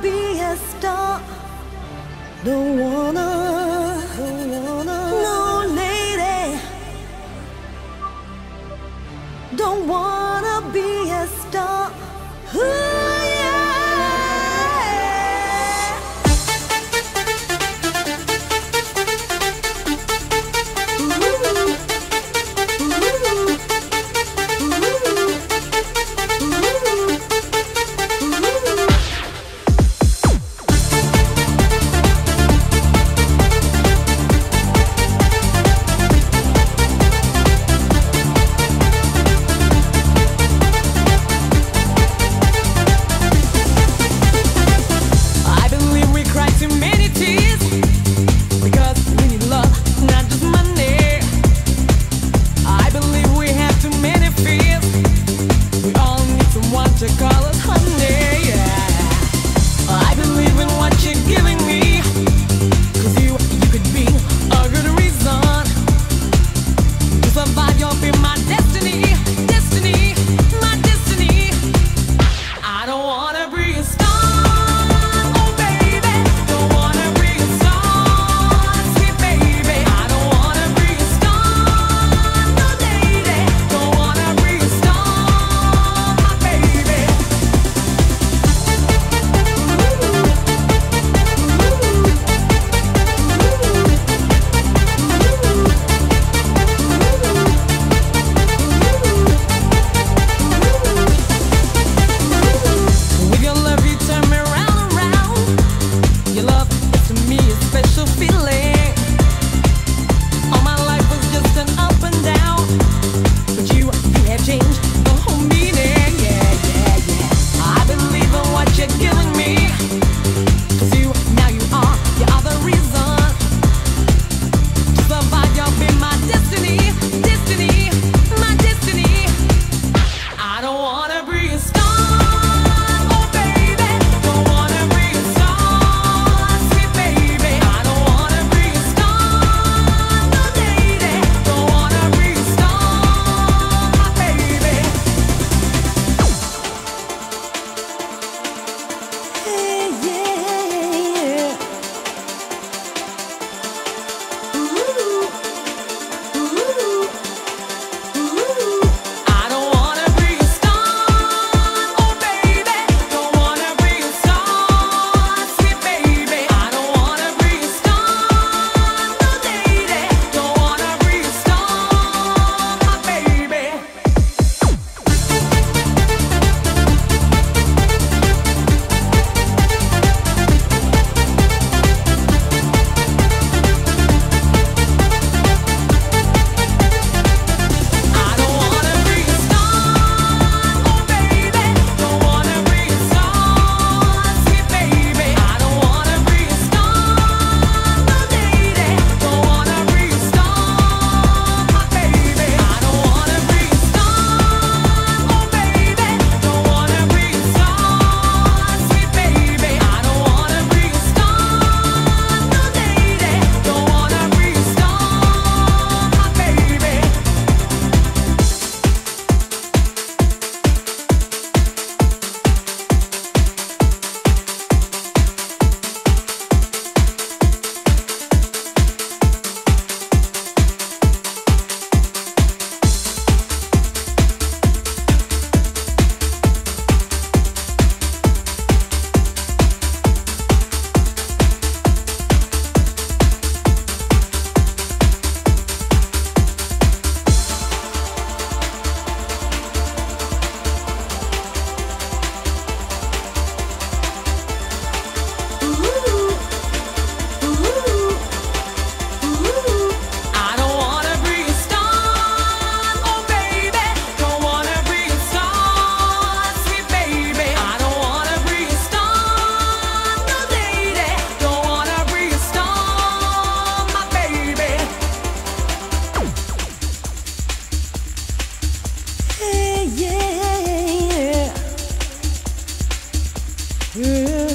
be a star. Don't wanna, don't wanna, no lady. Don't wanna be a star. Yeah.